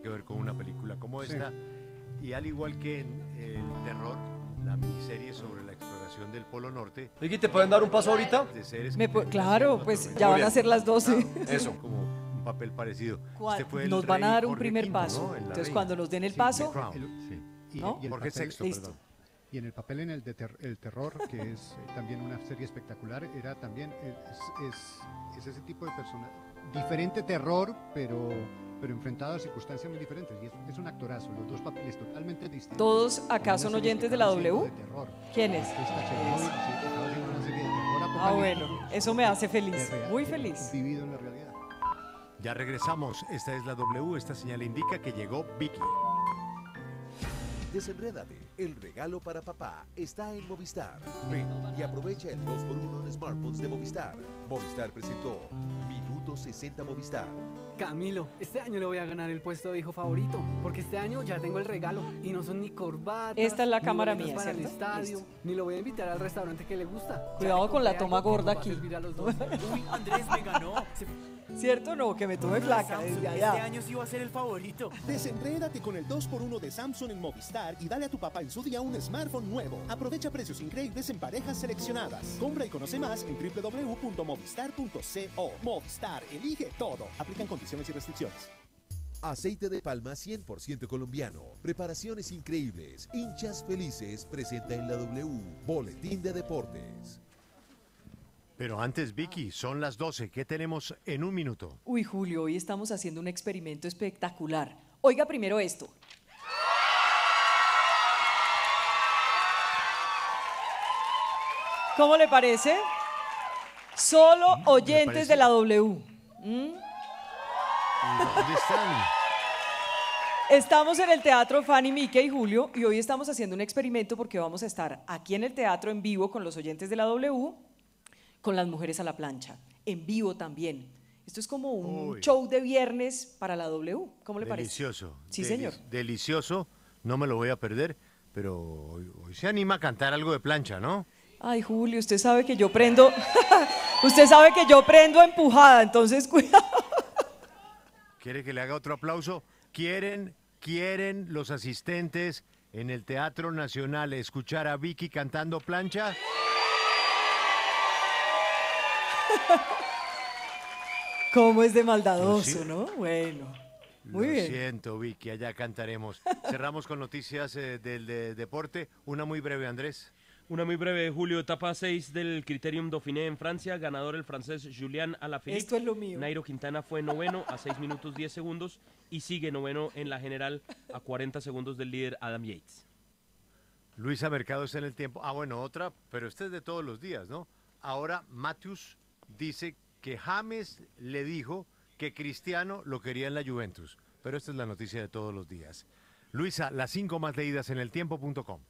que ver con una película como esta. Y al igual que en El Terror, la miniserie sobre la exploración del Polo Norte. Vicky, ¿te pueden dar un paso ahorita? De seres Me claro, pues ya van a ser las 12. Eso. Como un papel parecido. ¿Cuál? Este fue el Nos van a dar un primer V, paso. ¿no? En Entonces, Reina. cuando nos den el Sí, paso. El- Sí. ¿No? y el Jorge papel, VI, perdón. y en el papel en el de ter- el terror, que es eh, también una serie espectacular, era también es, es- es ese tipo de persona diferente terror, pero pero enfrentado a circunstancias muy diferentes. Y es, es un actorazo, los dos papeles totalmente distintos. ¿Todos acá son oyentes de la W? de terror. ¿Quiénes? Ah, bueno, eso me hace feliz, muy feliz. Vivido en la realidad. Ya regresamos. Esta es la W. Esta señal indica que llegó Vicky. Desenrédate, el regalo para papá está en Movistar. Ven y aprovecha el 2x1 en smartphones de Movistar. Movistar presentó Minuto 60 Movistar. Camilo, este año le voy a ganar el puesto de hijo favorito, porque este año ya tengo el regalo y no son ni corbatas. Esta es la ni cámara mía, para el estadio, Listo. ni lo voy a invitar al restaurante que le gusta. Cuidado con la toma gorda aquí. servir a los dos. Uy, Andrés me ganó. Se- ¿Cierto? No, que me tome placa Samsung, desde Este año sí va a ser el favorito. Desenrédate con el 2x1 de Samsung en Movistar y dale a tu papá en su día un smartphone nuevo. Aprovecha precios increíbles en parejas seleccionadas. Compra y conoce más en www.movistar.co. Movistar, elige todo. Aplican condiciones y restricciones. Aceite de palma 100% colombiano. Preparaciones increíbles. Hinchas felices presenta en la W. Boletín de Deportes. Pero antes, Vicky, son las 12. ¿Qué tenemos en un minuto? Uy, Julio, hoy estamos haciendo un experimento espectacular. Oiga primero esto. ¿Cómo le parece? Solo oyentes parece. de la W. ¿Mm? ¿Dónde están? Estamos en el Teatro Fanny, Mickey y Julio y hoy estamos haciendo un experimento porque vamos a estar aquí en el teatro en vivo con los oyentes de la W, con las mujeres a la plancha, en vivo también. Esto es como un Uy. show de viernes para la W. ¿Cómo le parece? Delicioso. Sí, señor. Delicioso. No me lo voy a perder. Pero hoy, hoy se anima a cantar algo de plancha, ¿no? Ay, Julio, usted sabe que yo prendo, usted sabe que yo prendo empujada, entonces cuidado. ¿Quiere que le haga otro aplauso? ¿Quieren, quieren los asistentes en el Teatro Nacional escuchar a Vicky cantando plancha? ¿Cómo es de maldadoso, Pues sí. no? Bueno, muy Lo bien. siento, Vicky, allá cantaremos. Cerramos con noticias eh, del de- deporte. Una muy breve, Andrés. Una muy breve, Julio, etapa 6 del Criterium Dauphiné en Francia, ganador el francés Julian Alaphilippe. Esto es lo mío. Nairo Quintana fue noveno a 6 minutos 10 segundos y sigue noveno en la general a 40 segundos del líder Adam Yates. Luisa Mercado está en el tiempo. Ah, bueno, otra, pero este es de todos los días, ¿no? Ahora Matthews dice que James le dijo que Cristiano lo quería en la Juventus. Pero esta es la noticia de todos los días. Luisa, las cinco más leídas en el tiempo.com.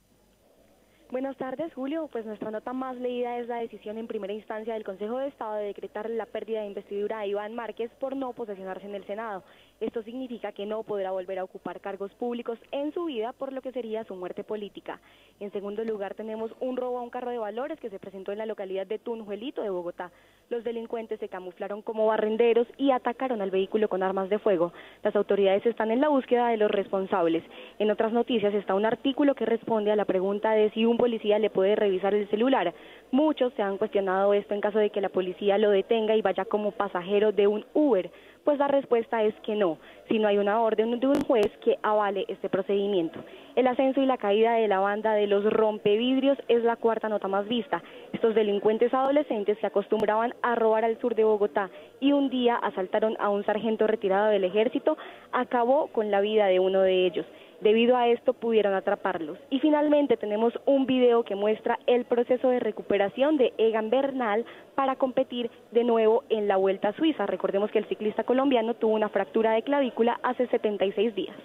Buenas tardes, Julio. Pues nuestra nota más leída es la decisión en primera instancia del Consejo de Estado de decretar la pérdida de investidura a Iván Márquez por no posesionarse en el Senado. Esto significa que no podrá volver a ocupar cargos públicos en su vida, por lo que sería su muerte política. En segundo lugar, tenemos un robo a un carro de valores que se presentó en la localidad de Tunjuelito de Bogotá. Los delincuentes se camuflaron como barrenderos y atacaron al vehículo con armas de fuego. Las autoridades están en la búsqueda de los responsables. En otras noticias está un artículo que responde a la pregunta de si un policía le puede revisar el celular. Muchos se han cuestionado esto en caso de que la policía lo detenga y vaya como pasajero de un Uber. Pues la respuesta es que no, si no hay una orden de un juez que avale este procedimiento. El ascenso y la caída de la banda de los rompevidrios es la cuarta nota más vista. Estos delincuentes adolescentes se acostumbraban a robar al sur de Bogotá y un día asaltaron a un sargento retirado del ejército, acabó con la vida de uno de ellos. Debido a esto pudieron atraparlos. Y finalmente tenemos un video que muestra el proceso de recuperación de Egan Bernal para competir de nuevo en la Vuelta a Suiza. Recordemos que el ciclista colombiano tuvo una fractura de clavícula hace 76 días.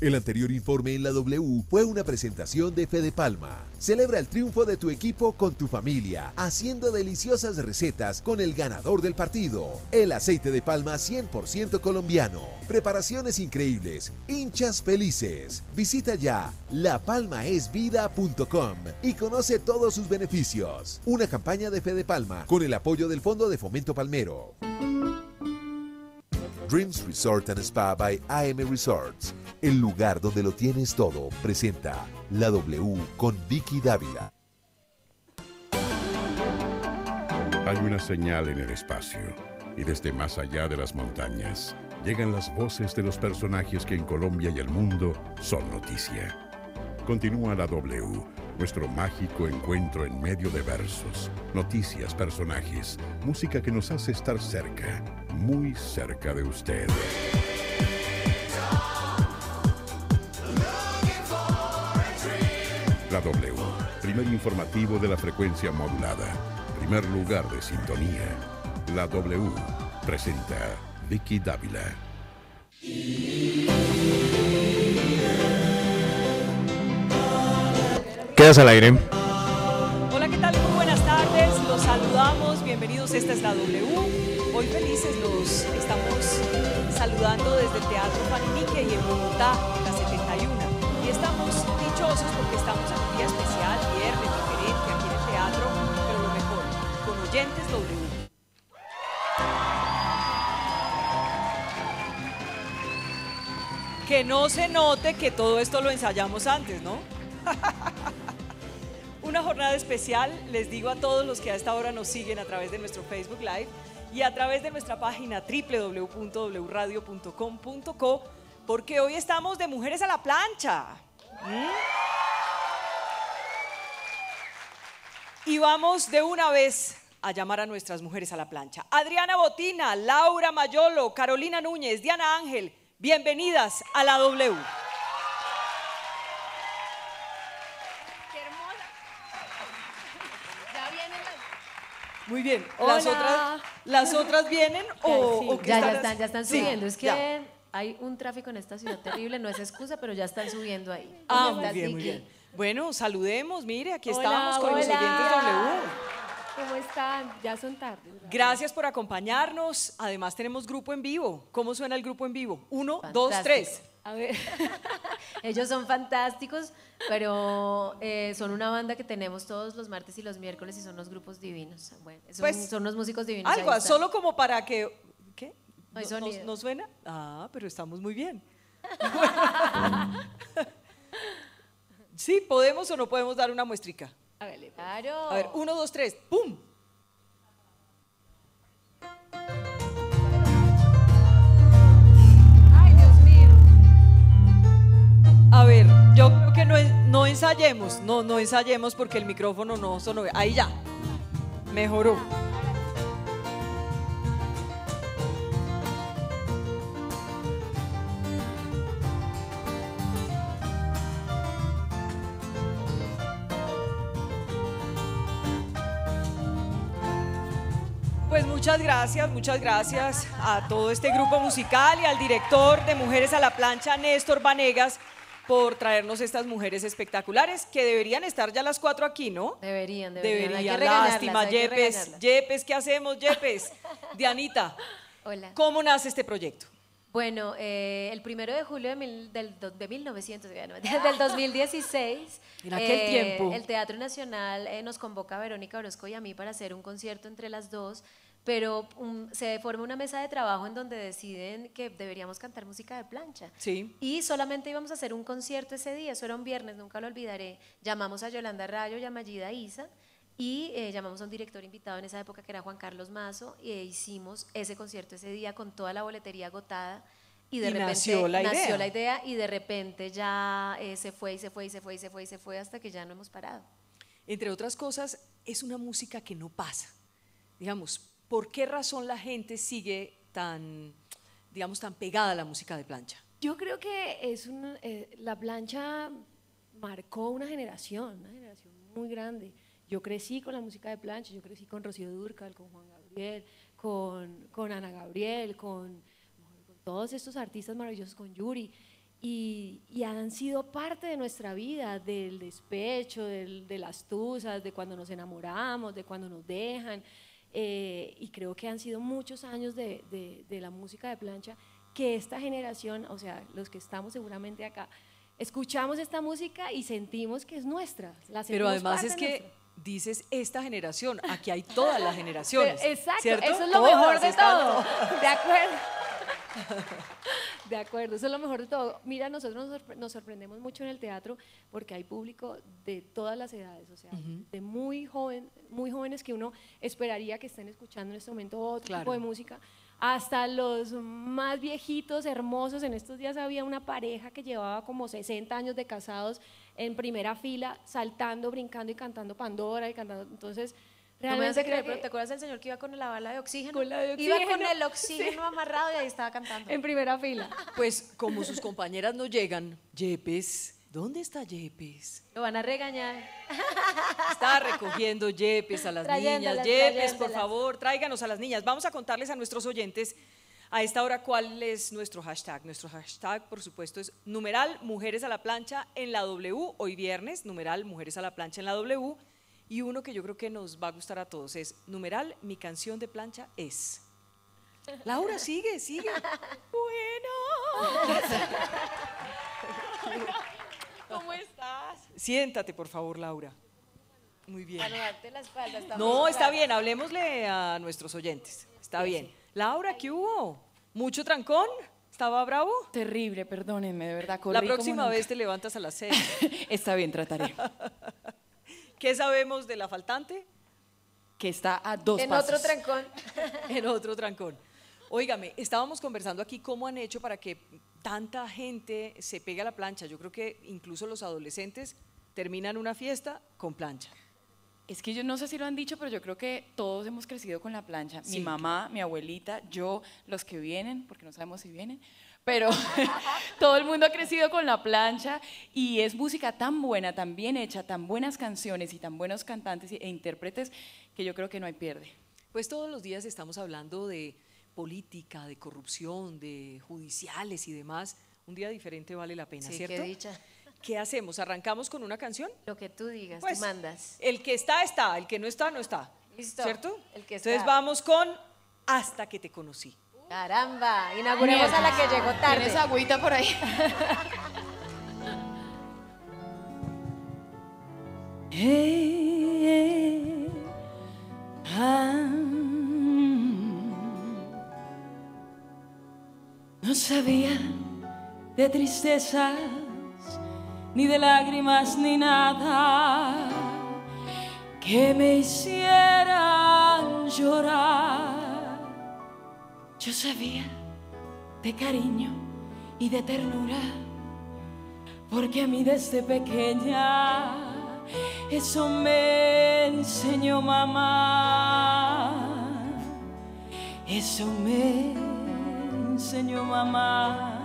El anterior informe en la W fue una presentación de Fede Palma. Celebra el triunfo de tu equipo con tu familia, haciendo deliciosas recetas con el ganador del partido. El aceite de palma 100% colombiano. Preparaciones increíbles, hinchas felices. Visita ya lapalmaesvida.com y conoce todos sus beneficios. Una campaña de Fede Palma con el apoyo del Fondo de Fomento Palmero. Dreams Resort and Spa by AM Resorts, el lugar donde lo tienes todo, presenta la W con Vicky Dávila. Hay una señal en el espacio y desde más allá de las montañas llegan las voces de los personajes que en Colombia y el mundo son noticia. Continúa la W, nuestro mágico encuentro en medio de versos, noticias, personajes, música que nos hace estar cerca, muy cerca de usted. La W, primer informativo de la frecuencia modulada, primer lugar de sintonía. La W presenta Vicky Dávila. Quedas al aire. Hola, ¿qué tal? Muy buenas tardes. Los saludamos. Bienvenidos. Esta es la W. Hoy felices los estamos saludando desde el Teatro Paninique y en Bogotá, en la 71. Y estamos dichosos porque estamos en un día especial, viernes diferente aquí en el teatro, pero lo mejor, con oyentes W. Que no se note que todo esto lo ensayamos antes, ¿no? Una jornada especial, les digo a todos los que a esta hora nos siguen a través de nuestro Facebook Live y a través de nuestra página www.wradio.com.co, porque hoy estamos de mujeres a la plancha. ¿Mm? Y vamos de una vez a llamar a nuestras mujeres a la plancha. Adriana Botina, Laura Mayolo, Carolina Núñez, Diana Ángel, bienvenidas a la W. Muy bien. ¿Las Hola. otras, ¿Las otras vienen o, Sí, o qué ya, ya están- ya están Sí, subiendo. es que ya. hay un tráfico en esta ciudad terrible, no es excusa, pero ya están subiendo ahí. Ah, ¿Cómo muy bien, muy bien. Bueno, saludemos, mire, aquí Hola, estamos con los hola. oyentes W. ¿Cómo están? Ya son tardes. Gracias por acompañarnos. Además tenemos grupo en vivo. ¿Cómo suena el grupo en vivo? Uno, dos, tres. A ver. Ellos son fantásticos, pero eh, son una banda que tenemos todos los martes y los miércoles y son unos grupos divinos. Bueno, son, Pues, son unos músicos divinos. Algo, solo como para que... ¿Qué? No hay ¿No- sonido. ¿No, no suena? Ah, pero estamos muy bien. sí, ¿podemos o no podemos dar una muestrica? Hágale. pues. Claro. A ver, uno, dos, tres, ¡pum! No, no ensayemos porque el micrófono no sonó. Ahí ya, mejoró. Pues muchas gracias, muchas gracias a todo este grupo musical y al director de Mujeres a la Plancha, Néstor Vanegas, por traernos estas mujeres espectaculares que deberían estar ya las cuatro aquí, ¿no? Deberían, deberían. Deberían, lástima, Yepes. Yepes, ¿qué hacemos, Yepes? Dianita, Hola. ¿cómo nace este proyecto? Bueno, eh, el primero de julio de, mil- del, do- de 1900, ya no, del 2016, En aquel tiempo. el Teatro Nacional eh, nos convoca a Verónica Orozco y a mí para hacer un concierto entre las dos, pero um, se forma una mesa de trabajo en donde deciden que deberíamos cantar música de plancha. Sí. Y solamente íbamos a hacer un concierto ese día, eso era un viernes, nunca lo olvidaré. Llamamos a Yolanda Rayo y a Mayida Isa y eh, llamamos a un director invitado en esa época que era Juan Carlos Mazo e hicimos ese concierto ese día con toda la boletería agotada. Y de Y repente nació la idea. la idea y de repente ya eh, se fue y se fue y se fue y se fue y se fue hasta que ya no hemos parado. Entre otras cosas, es una música que no pasa. Digamos, ¿por qué razón la gente sigue tan, digamos, tan pegada a la música de plancha? Yo creo que es eh, la plancha marcó una generación, una generación muy grande. Yo crecí con la música de plancha, yo crecí con Rocío Durcal, con Juan Gabriel, con, Ana Gabriel, con, todos estos artistas maravillosos, con Yuri. Y, han sido parte de nuestra vida, del despecho, de las tusas, de cuando nos enamoramos, de cuando nos dejan. Eh, y creo que han sido muchos años de, de- de la música de plancha que esta generación, o sea, los que estamos seguramente acá, escuchamos esta música y sentimos que es nuestra. la Pero además es que nuestra. dices esta generación, aquí hay todas las generaciones. Pero, exacto, ¿cierto? eso es lo Todas mejor de están- todo. De acuerdo. De acuerdo, eso es lo mejor de todo. Mira, nosotros nos, sorpre- nos sorprendemos mucho en el teatro porque hay público de todas las edades, o sea, de muy joven, muy jóvenes que uno esperaría que estén escuchando en este momento otro Claro. tipo de música, hasta los más viejitos, hermosos. En estos días había una pareja que llevaba como 60 años de casados en primera fila, saltando, brincando y cantando Pandora y cantando. Entonces, No me vas a creer, pero ¿te acuerdas del señor que iba con la bala de oxígeno? Con la de Iba con el oxígeno amarrado y ahí estaba cantando. en primera fila. Pues como sus compañeras no llegan, Yepes, ¿dónde está Yepes? Lo van a regañar. Está recogiendo Yepes a las niñas. Yepes, por favor, tráiganos a las niñas. Vamos a contarles a nuestros oyentes a esta hora cuál es nuestro hashtag. Nuestro hashtag, por supuesto, es numeral Mujeres a la plancha en la W, hoy viernes, numeral Mujeres a la plancha en la W. Y uno que yo creo que nos va a gustar a todos es numeral Mi canción de plancha es. Laura, sigue, sigue. Bueno. ¿Cómo estás? Siéntate, por favor, Laura. Muy bien. A no darte la espalda. está No, muy está bien, hablemosle a nuestros oyentes. Está bien. Laura, ¿qué hubo? ¿Mucho trancón? ¿Estaba bravo? Terrible, perdónenme, de verdad. corrí La como próxima nunca. vez te levantas a las seis. Está bien, trataré. ¿Qué sabemos de la faltante? Que está a dos En pasos. otro trancón. en otro trancón. Óigame, estábamos conversando aquí cómo han hecho para que tanta gente se pegue a la plancha. Yo creo que incluso los adolescentes terminan una fiesta con plancha. Es que yo no sé si lo han dicho, pero yo creo que todos hemos crecido con la plancha. Sí. Mi mamá, mi abuelita, yo, los que vienen, porque no sabemos si vienen, pero todo el mundo ha crecido con la plancha y es música tan buena, tan bien hecha, tan buenas canciones y tan buenos cantantes e intérpretes que yo creo que no hay pierde. Pues todos los días estamos hablando de política, de corrupción, de judiciales y demás. Un día diferente vale la pena, Sí, ¿cierto? qué dicha. ¿Qué hacemos? ¿Arrancamos con una canción? Lo que tú digas, Pues, tú mandas. El que está, está. El que no está, no está. Listo. ¿Cierto? El que Entonces está. vamos con Hasta que te conocí. Caramba, inauguremos a la que llegó tarde. ¿Tienes agüita por ahí? Eh, ah, No sabía de tristezas, ni de lágrimas, ni nada que me hicieran llorar. Yo sabía de cariño y de ternura, porque a mí desde pequeña eso me enseñó mamá. Eso me enseñó mamá.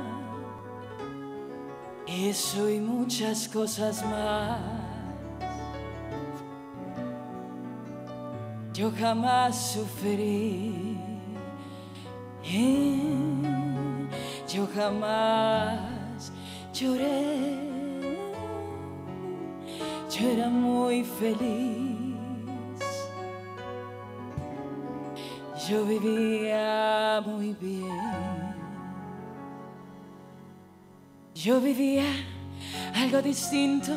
Eso y muchas cosas más. Yo jamás sufrí. Eh, Yo jamás lloré. Yo era muy feliz. Yo vivía muy bien. Yo vivía algo distinto,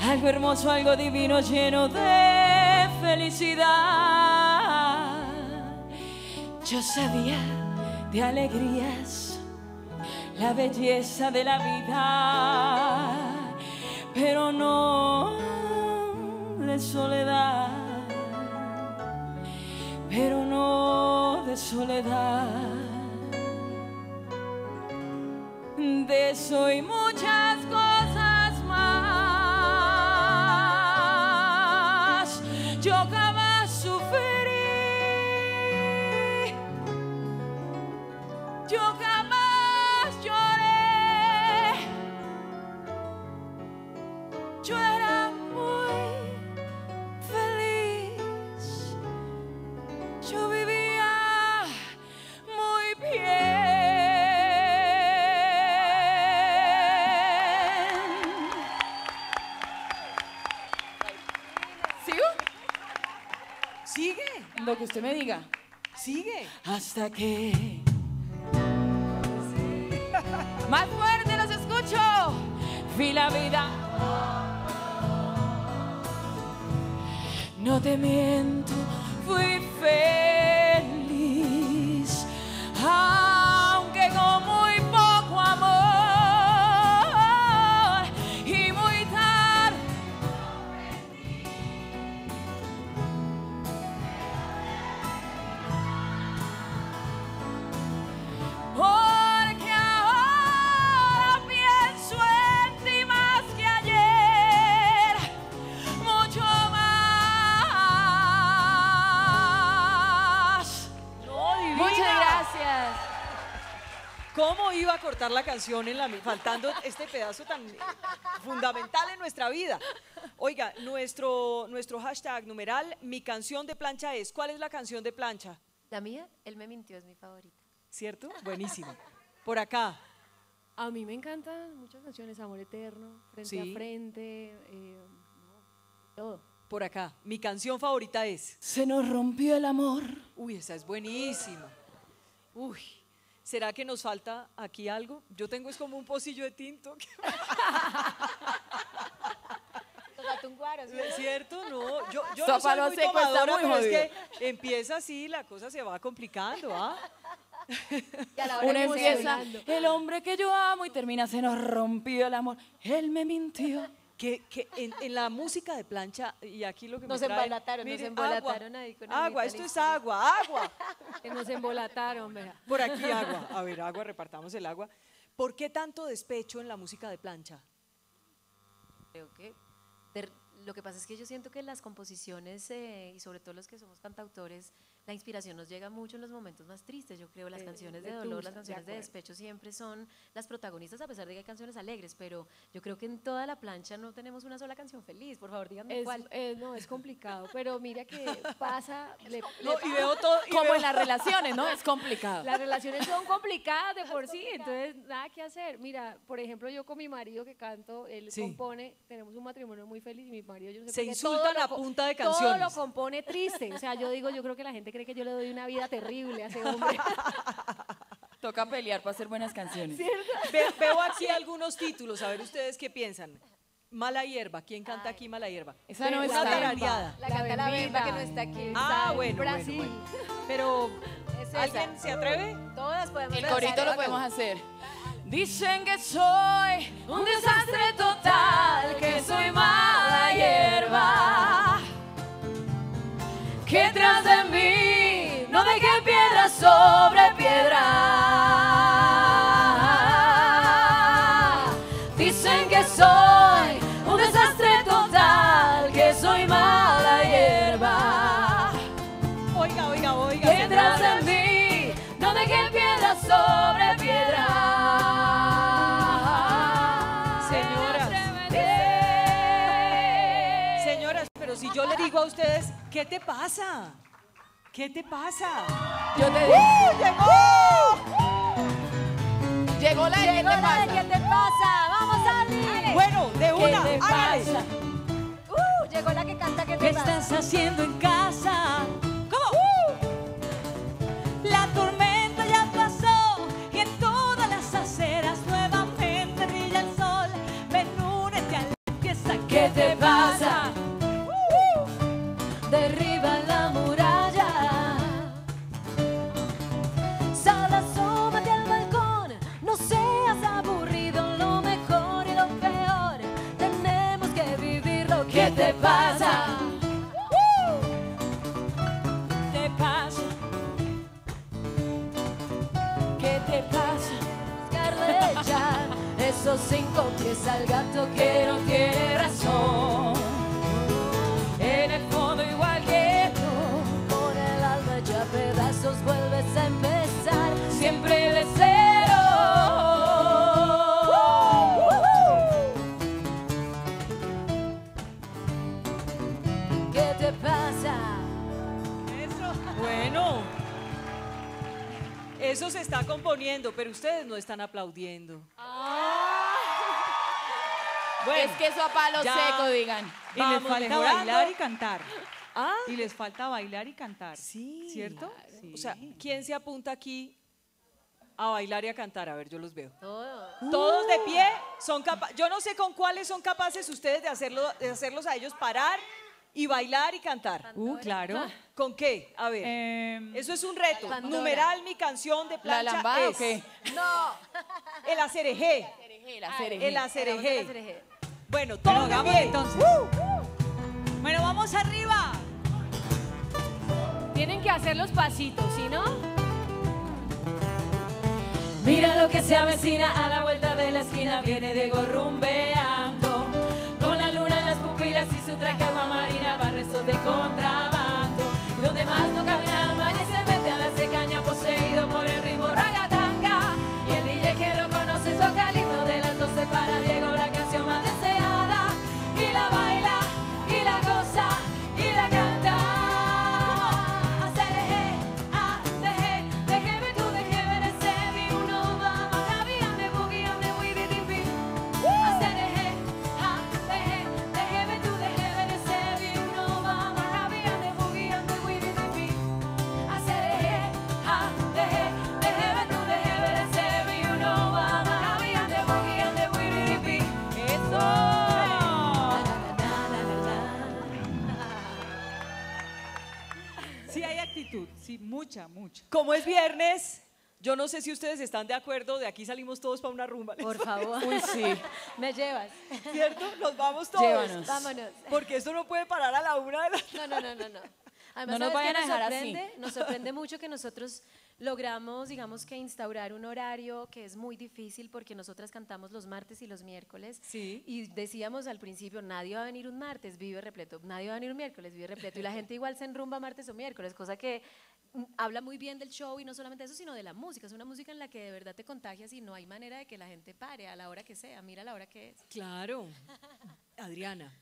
algo hermoso, algo divino, lleno de felicidad. Yo sabía de alegrías, la belleza de la vida, pero no de soledad, pero no de soledad. De eso y muchas cosas que usted me diga. Sigue. Hasta que Más fuerte los escucho. vi la vida. No te miento, fui feliz. ¿Cómo iba a cortar la canción en la faltando este pedazo tan fundamental en nuestra vida? Oiga, nuestro, nuestro hashtag numeral, mi canción de plancha es. ¿Cuál es la canción de plancha? La mía, Él me mintió, es mi favorita. ¿Cierto? Buenísimo. Por acá. A mí me encantan muchas canciones, Amor Eterno, Frente Sí. a Frente, eh, todo. Por acá. Mi canción favorita es. Se nos rompió el amor. Uy, esa es buenísima. Uy, ¿será que nos falta aquí algo? Yo tengo es como un pocillo de tinto. ¿Es cierto? No, yo, yo no soy muy tomadora, muy pero es que empieza así, la cosa se va complicando, ¿ah? Uno empieza, el hombre que yo amo y termina, se nos rompió el amor. Él me mintió. Que, que en, en la música de plancha, y aquí lo que Nos me trae, embolataron, nos embolataron agua, ahí con Agua, esto es agua, agua. Que nos embolataron, vea. Por aquí agua. A ver, agua, repartamos el agua. ¿Por qué tanto despecho en la música de plancha? Creo que lo que pasa es que yo siento que las composiciones eh, y sobre todo los que somos cantautores, la inspiración nos llega mucho en los momentos más tristes. Yo creo las Eh, canciones de de dolor, las canciones de, despecho siempre son las protagonistas a pesar de que hay canciones alegres, pero yo creo que en toda la plancha no tenemos una sola canción feliz. Por favor, díganme Es, cuál. eh, no, es complicado, pero mira que pasa. le- No, le- y veo todo. y Como veo- en las relaciones, ¿no? Es complicado. Las relaciones son complicadas de por sí, entonces nada que hacer. Mira, por ejemplo, yo con mi marido que canto, él Sí. compone, tenemos un matrimonio muy feliz y mi marido, yo no sé Se insultan a punta de Todo lo canciones. compone triste. O sea, yo digo, yo creo que la gente cree que yo le doy una vida terrible a ese hombre. Toca pelear para hacer buenas canciones. Ve- veo aquí algunos títulos, a ver ustedes qué piensan. Mala hierba, ¿quién canta aquí Mala hierba? Esa no Una está. tarareada. La canta la que no está aquí. Ah, bueno, bueno, Brasil. bueno. Pero, Es. ¿alguien se atreve? Todas podemos El corito lo podemos hacer. Dicen que soy un desastre total, que soy mala hierba. Que tras de mí no dejé piedra sobre piedra. Dicen que soy digo a ustedes, ¿qué te pasa? ¿Qué te pasa? Yo te ¡Uh, digo. llegó! Llegó la de ¿qué te pasa? ¿Qué te pasa? Vamos, Ali. Bueno, de ¿Qué una, te hágale. pasa? Uh, llegó la que canta ¿Qué ¿Qué te pasa? estás haciendo en casa? Pero ustedes no están aplaudiendo. es que eso a palo ya seco, digan. Y les falta mejorando. bailar y cantar. ¿Ah? Y les falta bailar y cantar. Sí. ¿Cierto? O sea, ¿quién se apunta aquí a bailar y a cantar? A ver, yo los veo. Todo. Todos de pie son capaces. Yo no sé con cuáles son capaces ustedes de, hacerlo, de hacerlos a ellos parar y bailar y cantar. Uh, claro. ¿Con qué? A ver. Em, Eso es un reto. Pandora. Numeral mi canción de plancha ¿La lambada o es qué? No. el acerejé. La acerejé. el acerejé. Bueno, de hagámoslo pie. entonces. Bueno, vamos arriba. Tienen que hacer los pasitos, ¿sí no? Mira lo que se avecina a la vuelta de la esquina, viene Diego rumbeando. Agua marina, va restos de contrabando. Donde más no cabe Como es viernes, yo no sé si ustedes están de acuerdo, de aquí salimos todos para una rumba. ¿les Por favor. Uy, sí. Me llevas. ¿Cierto? Nos vamos todos. Llévanos. Vámonos. Porque esto no puede parar a la una de la No, no, no, no, no. Además, No nos ¿sabes qué vayan a dejar así. sorprende? Nos sorprende mucho que nosotros logramos, digamos que instaurar un horario que es muy difícil porque nosotras cantamos los martes y los miércoles. Sí. Y decíamos al principio, nadie va a venir un martes, vive repleto. Nadie va a venir un miércoles, vive repleto. Y la gente igual se enrumba martes o miércoles, cosa que habla muy bien del show y no solamente eso, sino de la música. Es una música en la que de verdad te contagias y no hay manera de que la gente pare a la hora que sea. Mira la hora que es. Claro. Adriana,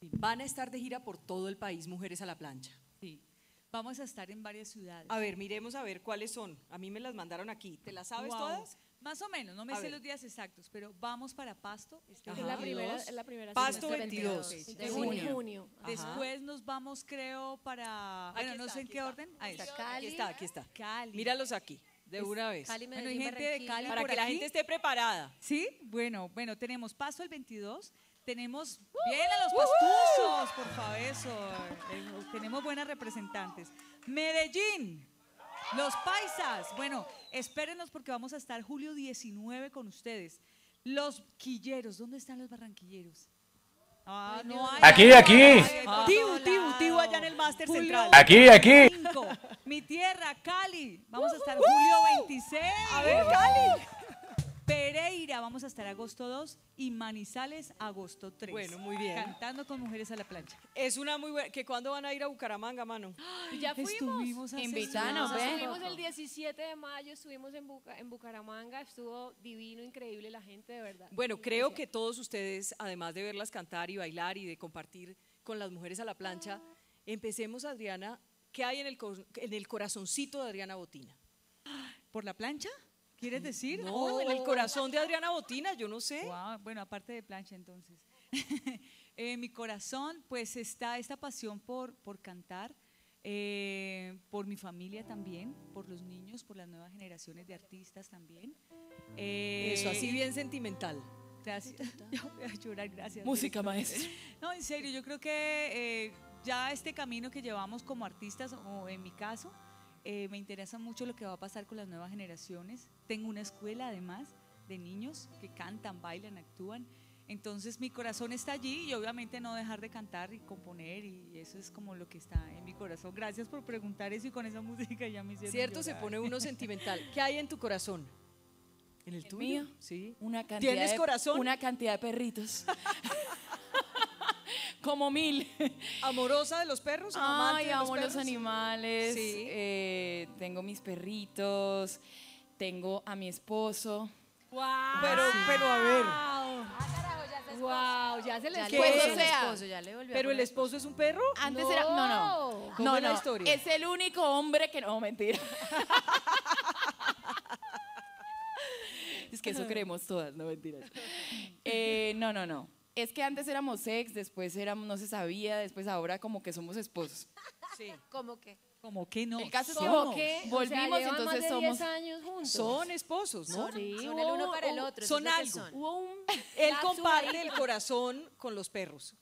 van a estar de gira por todo el país, Mujeres a la Plancha. Sí. Vamos a estar en varias ciudades. A ver, miremos a ver cuáles son. A mí me las mandaron aquí. ¿Te las sabes Wow. todas? Más o menos, no me A sé ver. los días exactos, pero vamos para Pasto. este. Es la 22. primera, es la primera Pasto semana. 22. De junio. Después nos vamos, creo, para. Aquí Bueno, no sé en qué está. orden. Ahí Está está. Cali. Aquí está, aquí está. Cali. Míralos aquí, de una vez. Cali, Bueno, hay Medellín, gente de Barranquilla. Cali Para por que la aquí. gente esté preparada. Sí, bueno, bueno, tenemos Pasto el 22, tenemos bien a los pastuzos, por favor, eso, eh, tenemos buenas representantes. Medellín, los paisas, bueno, espérenos porque vamos a estar julio 19 con ustedes. Los quilleros, ¿dónde están los barranquilleros? Ah, no hay. Aquí, aquí. Tibu, Tibu, Tibu allá en el Julio Central. Aquí, aquí. 25, Mi tierra, Cali. Vamos a estar julio 26. A ver, Cali. Pereira, vamos a estar agosto 2 y Manizales agosto 3. Bueno, muy bien. Cantando con mujeres a la plancha. Es una muy buena. ¿Que cuándo van a ir a Bucaramanga, mano? Ya fuimos. Estuvimos hace ¿ve? Estuvimos el 17 de mayo, estuvimos en, Buca- en Bucaramanga, estuvo divino, increíble la gente, de verdad. Bueno, creo que todos ustedes, además de verlas cantar y bailar y de compartir con las mujeres a la plancha, empecemos, Adriana. ¿Qué hay en el, en el corazoncito de Adriana Botina? ¿Por la plancha? ¿Quieres decir? No, en el corazón de Adriana Botina, yo no sé. Guau, bueno, aparte de plancha entonces. en mi corazón pues está esta pasión por, por cantar, eh, por mi familia también, por los niños, por las nuevas generaciones de artistas también. Eh, Eso, así bien sentimental. Gracias. Yo voy a llorar, gracias. Música, maestro. No, en serio, yo creo que eh, ya este camino que llevamos como artistas, o en mi caso, eh, me interesa mucho lo que va a pasar con las nuevas generaciones. Tengo una escuela además de niños que cantan, bailan, actúan. Entonces mi corazón está allí y obviamente no dejar de cantar y componer y eso es como lo que está en mi corazón. Gracias por preguntar eso y con esa música ya me hicieron Cierto, se pone uno sentimental. ¿Qué hay en tu corazón? ¿En el ¿El tuyo? mío? Sí. Una cantidad ¿Tienes de, corazón? Una cantidad de perritos. Como mil. ¿Amorosa de los perros? Ay, los amo los perros? animales. Sí. eh, tengo mis perritos. Tengo a mi esposo. ¡Wow! Pero, pero a ver. ¡Wow! Ya se les Ya ¿Qué le volvió es? el sea, esposo, ya le volvió a ¿Pero el esposo es un perro? Antes era. No, no. ¿Cómo no, es la no, historia? Es el único hombre que no, mentira. es que eso creemos todas, no mentiras. Eh, no, no, no. Es que antes éramos ex, después éramos, no se sabía, después ahora como que somos esposos. Sí. ¿Cómo que? Como que no. El caso es que somos. ¿Qué? Volvimos, o sea, llevan entonces más de somos- 10 años juntos. Son esposos, ¿no? Son, Sí, son el uno para el otro. eso son es lo que algo. son. Hubo un Él comparte ahí. el corazón con los perros.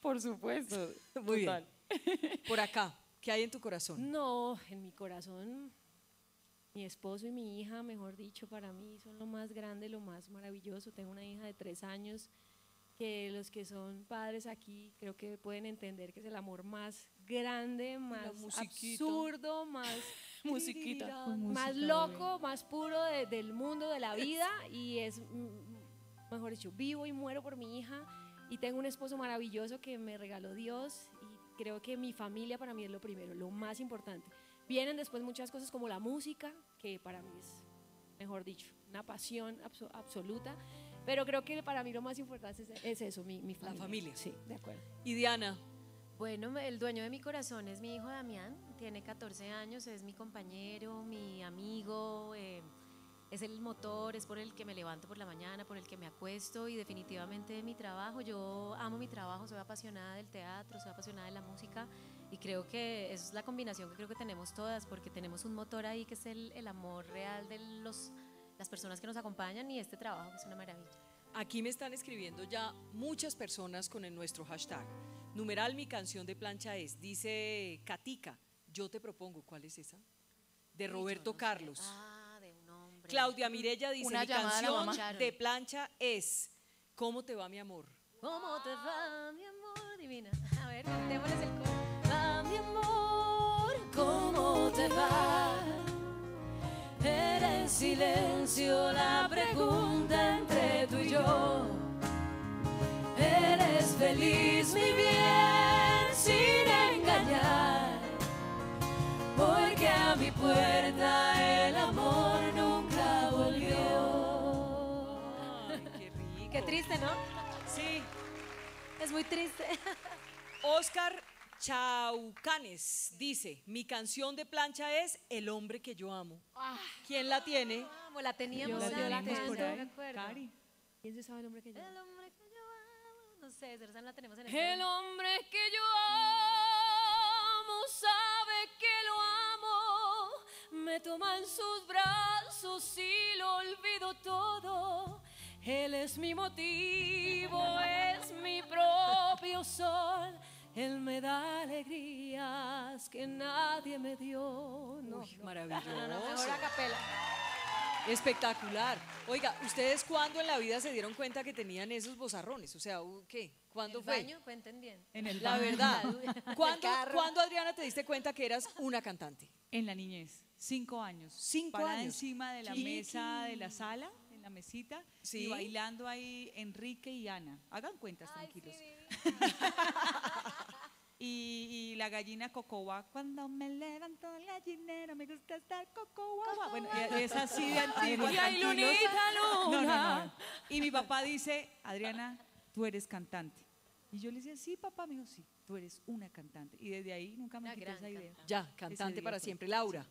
Por supuesto. Muy total. bien. Por acá, ¿qué hay en tu corazón? No, en mi corazón, mi esposo y mi hija, mejor dicho, para mí son lo más grande, lo más maravilloso. Tengo una hija de tres años que los que son padres aquí creo que pueden entender que es el amor más grande, más absurdo, más Musiquita. Más loco, más puro de- del mundo, de la vida y es, mm, mejor dicho, vivo y muero por mi hija y tengo un esposo maravilloso que me regaló Dios y creo que mi familia para mí es lo primero, lo más importante. Vienen después muchas cosas como la música, que para mí es, mejor dicho, una pasión abso- absoluta, pero creo que para mí lo más importante es, es eso, mi, mi familia. familia. Sí, de acuerdo. Y Diana, Bueno, el dueño de mi corazón es mi hijo Damián, tiene 14 años, es mi compañero, mi amigo, eh, es el motor, es por el que me levanto por la mañana, por el que me acuesto y definitivamente mi trabajo. Yo amo mi trabajo, soy apasionada del teatro, soy apasionada de la música y creo que esa es la combinación que creo que tenemos todas, porque tenemos un motor ahí que es el, el amor real de los, las personas que nos acompañan y este trabajo que es una maravilla. aquí me están escribiendo ya muchas personas con el nuestro hashtag. Numeral mi canción de plancha es, dice Katica, Yo te propongo, ¿cuál es esa? De Roberto Carlos. Ah, de un hombre. Claudia Mirella dice, Una mi canción de plancha es ¿Cómo te va mi amor? ¿Cómo te va, mi amor divina? A ver, cantémosles el coro. Va, mi amor, ¿Cómo te va? Era en silencio la pregunta entre tú y yo. Eres feliz, mi bien, sin engañar. Porque a mi puerta el amor nunca volvió. Qué triste, ¿no? Sí. Es muy triste. Oscar Chaucanes dice, mi canción de plancha es El hombre que yo amo. ¿Quién la tiene? Vamos, la teníamos Yo la por ahí. Cari. ¿Quién se sabe el nombre que yo? El hombre que yo amo. No sé, esa la tenemos en el El hombre que yo amo sabe que lo amo. Me toma en sus brazos y lo olvido todo. Él es mi motivo, es mi propio sol. Él me da alegrías que nadie me dio. No, Uy, maravilloso. No, no, mejor a capela. Espectacular. Oiga, ¿ustedes cuándo en la vida se dieron cuenta que tenían esos bozarrones? O sea, ¿qué? ¿Cuándo el fue? baño, cuenten bien. En el La baño. verdad. El ¿Cuándo. ¿Cuándo, Adriana, te diste cuenta que eras una cantante? En la niñez, cinco años. Cinco Parada años. encima de la Chiqui. mesa de la sala, en la mesita, Sí. y bailando ahí Enrique y Ana. Hagan cuentas, tranquilos. y, y la gallina cocoba, cuando me levanto el gallinero, me gusta estar cocoba. Bueno, e- es así de antigua. Y No, no, no. Y mi papá dice, Adriana, tú eres cantante. Y yo le decía, sí, papá, me dijo, sí, tú eres una cantante. Y desde ahí nunca me quitó esa idea. Ya, cantante día para siempre. Laura.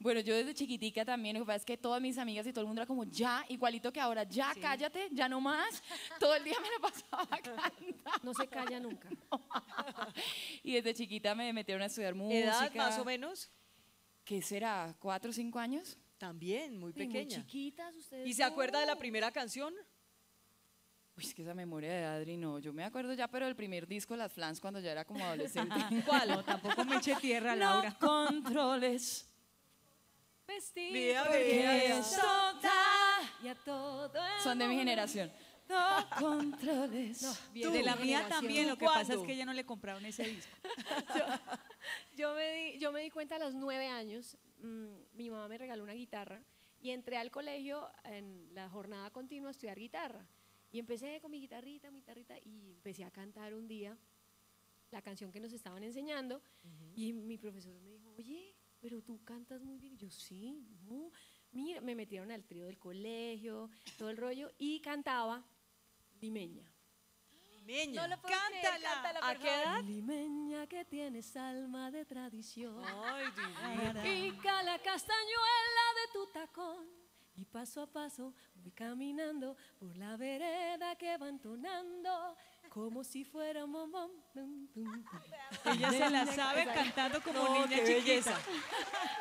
Bueno, yo desde chiquitica también, lo que pasa es que todas mis amigas y todo el mundo era como, ya, igualito que ahora, ya, cállate, ya no más. Todo el día me la pasaba cantando. No se calla nunca. Y desde chiquita me metieron a estudiar música. ¿Edad más o menos? ¿Qué será? ¿Cuatro o cinco años? También, muy Y muy pequeña. chiquitas ustedes. ¿Y se acuerda de la primera canción? Uy, es que esa memoria de Adri no. Yo me acuerdo ya, pero del primer disco, Las Flans, cuando ya era como adolescente. ¿Cuál? No, tampoco me eché tierra, Laura. No controles. Da y a todo el Son de mi generación. No controles. No, bien de la mía también, lo ¿Tú que pasa es cuándo? que ella no le compraron ese disco. Yo me, di, yo me di cuenta a los nueve años, mm, mi mamá me regaló una guitarra y entré al colegio en la jornada continua a estudiar guitarra. Y empecé con mi guitarrita, mi guitarrita, y empecé a cantar un día la canción que nos estaban enseñando. Y mi profesor me dijo, oye, pero tú cantas muy bien. Y yo, sí, no. Mira, me metieron al trío del colegio, todo el rollo, y cantaba limeña. Limeña. No lo puedo creer, Cántala. cántala, ¿A por qué favor. edad? Limeña que tienes alma de tradición. Ay, divina. Pica la castañuela de tu tacón y paso a paso voy caminando por la vereda que va entonando como si fuera bum. Ella se la sabe cantando como No, niña chiquita. belleza.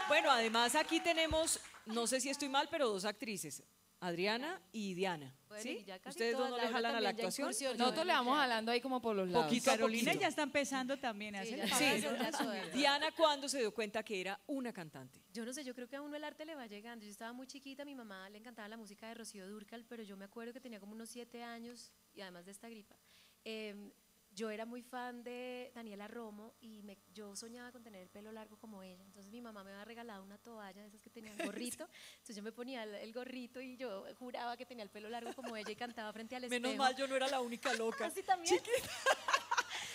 Bueno, además aquí tenemos, no sé si estoy mal, pero dos actrices, Adriana y Diana. Bueno, ¿Sí? y ¿Ustedes dos no le jalan a la actuación? Nosotros le vamos jalando ahí como por los lados. Poquito a Carolina poquito. ya está empezando también a Sí, hacer Sí. Diana, ¿cuándo se dio cuenta que era una cantante? Yo no sé, yo creo que a uno el arte le va llegando. Yo estaba muy chiquita, mi mamá le encantaba la música de Rocío Durcal, pero yo me acuerdo que tenía como unos siete años y además de esta gripa. Eh, yo era muy fan de Daniela Romo y me- yo soñaba con tener el pelo largo como ella. Entonces mi mamá me había regalado una toalla de esas que tenían gorrito. Entonces yo me ponía el, el gorrito y yo juraba que tenía el pelo largo como ella y cantaba frente al espejo. Menos mal, yo no era la única loca. ¿Así también? yo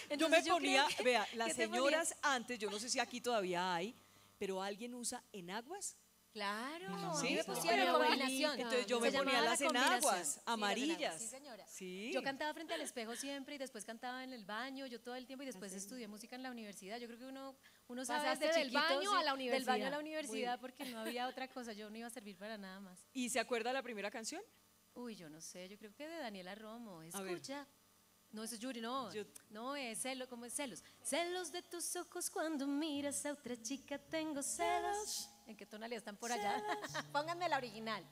me Entonces, yo ponía, que- vea, las ¿qué te señoras antes, yo no sé si aquí todavía hay, pero alguien usa enaguas. Claro, Sí, sí, me pusieron combinación. Entonces yo me ponía la las enaguas, Sí, las amarillas. Sí, señora. Sí. Yo cantaba frente al espejo siempre y después cantaba en el baño, yo todo el tiempo y después estudié música en la universidad. Yo creo que uno, uno sabe Pasaste desde del chiquito, baño sí, a la Del baño a universidad. la universidad porque no había otra cosa, yo no iba a servir para nada más. ¿Y se acuerda de la primera canción? Uy, yo no sé, yo creo que de Daniela Romo, escucha. No, eso es Yuri, no. Yo- No, es celo, como es celos. Celos de tus ojos cuando miras a otra chica, tengo celos. ¿En qué tonalidad están por allá? Pónganme la original,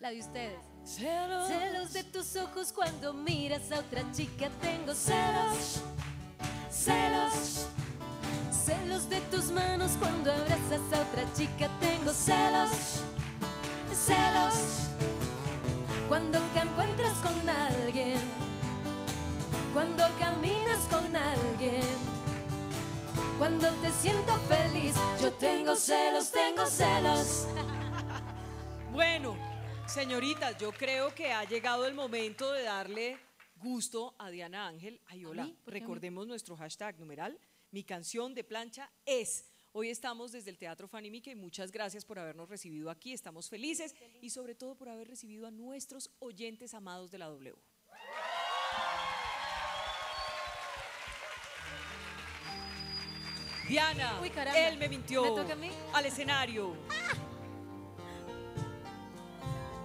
la de ustedes. Celos. Celos de tus ojos cuando miras a otra chica, tengo celos. Celos. Celos de tus manos cuando abrazas a otra chica. Tengo celos, celos. Cuando te encuentras con alguien. Cuando caminas con alguien. Cuando te siento feliz. Yo tengo celos, tengo celos. Bueno, señoritas, yo creo que ha llegado el momento de darle gusto a Diana Ángel. Ay, hola, recordemos nuestro hashtag numeral. Mi canción de plancha es. Hoy estamos desde el Teatro Fanny Mickey. Muchas gracias por habernos recibido aquí. Estamos felices y sobre todo por haber recibido a nuestros oyentes amados de la W. Diana, Uy, él me mintió. ¿Me toca a mí? Al escenario.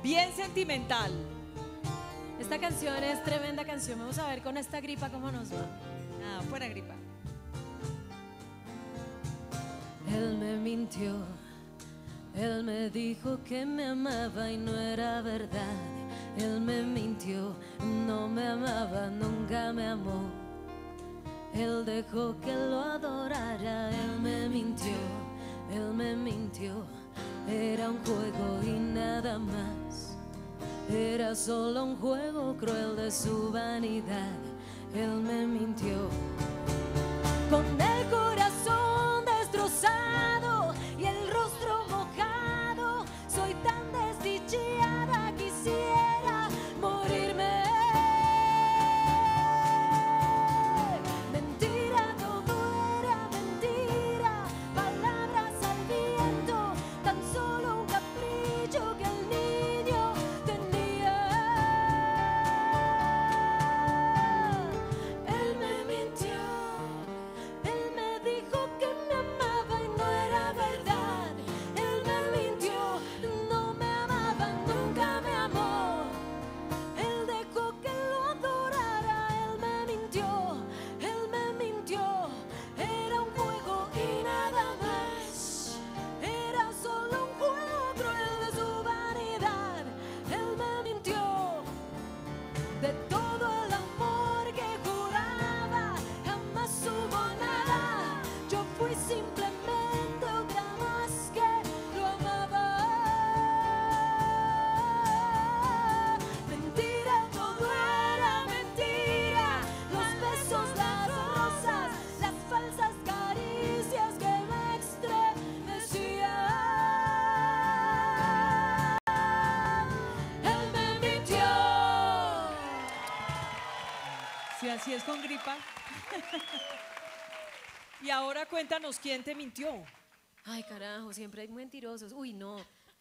Bien sentimental. Esta canción es tremenda canción. Vamos a ver con esta gripa cómo nos va. Ah, fuera gripa. Él me mintió, él me dijo que me amaba y no era verdad. Él me mintió, no me amaba, nunca me amó. Él dejó que lo adorara, él me mintió, él me mintió. Era un juego y nada más. Era solo un juego cruel de su vanidad. Él me mintió. Con el ahora cuéntanos quién te mintió. Ay, carajo, siempre hay mentirosos. Uy, no.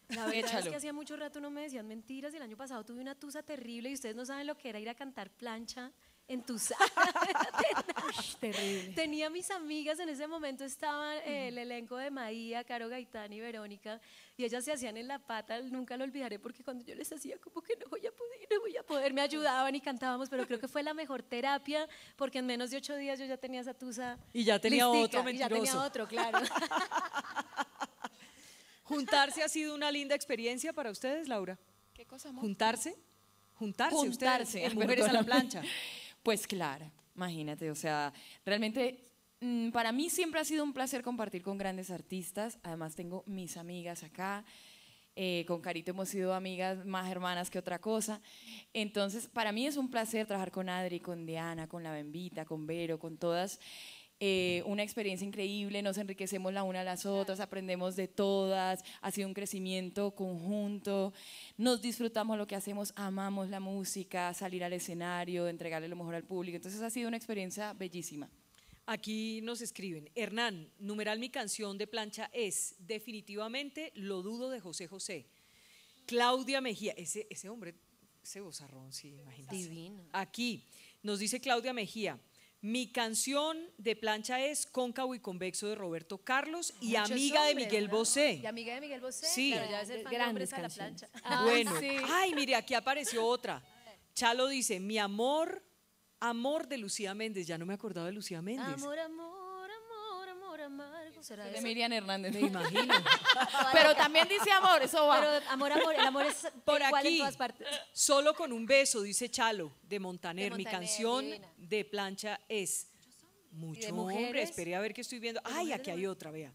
La verdad es que hacía mucho rato no me decían mentiras y el año pasado tuve una tusa terrible y ustedes no saben lo que era ir a cantar plancha en tusa. terrible. Tenía mis amigas, en ese momento estaban eh, el elenco de Maía, Caro Gaitán y Verónica, y ellas se hacían en la pata, nunca lo olvidaré porque cuando yo les hacía como que no voy a poder, no voy a poder, me ayudaban y cantábamos, pero creo que fue la mejor terapia porque en menos de ocho días yo ya tenía esa tusa. Y ya tenía listica, otro Y ya tenía mentiroso. otro, claro. ¿Juntarse ha sido una linda experiencia para ustedes, Laura? ¿Qué cosa, amor? ¿Juntarse? ¿Juntarse, Juntarse, ustedes, en mujeres a la plancha? Pues claro, imagínate, o sea, realmente mm, para mí siempre ha sido un placer compartir con grandes artistas. Además tengo mis amigas acá. eh, con Carito hemos sido amigas más hermanas que otra cosa. Entonces, para mí es un placer trabajar con Adri, con Diana, con La Bembita, con Vero, con todas. Eh, una experiencia increíble, nos enriquecemos la una a las otras, aprendemos de todas, ha sido un crecimiento conjunto, nos disfrutamos lo que hacemos, amamos la música, salir al escenario, entregarle lo mejor al público, entonces ha sido una experiencia bellísima. Aquí nos escriben, Hernán, numeral mi canción de plancha es definitivamente Lo dudo de José José. Claudia Mejía, ese, ese hombre, ese bozarrón, sí, imagínate. Divino. Aquí nos dice Claudia Mejía, mi canción de plancha es Cóncavo y Convexo de Roberto Carlos y Muchos amiga de Miguel ¿no? Bosé. Y amiga de Miguel Bosé. Sí. Claro, ya debe ser fan de Grandes a la plancha. Bueno, ay, mire, aquí apareció otra. Chalo dice, mi amor, amor de Lucía Méndez. Ya no me acordaba de Lucía Méndez. Amor, amor, amargo. ¿Será De eso? Miriam Hernández. Me imagino. Pero también dice amor, eso va. Pero amor, amor, el amor es Por igual aquí, en todas partes. solo con un beso, dice Chalo, de Montaner. De Mi canción divina. de plancha es Mucho hombre, mujeres? espere a ver qué estoy viendo. ¿De Ay, aquí hay otra, vea.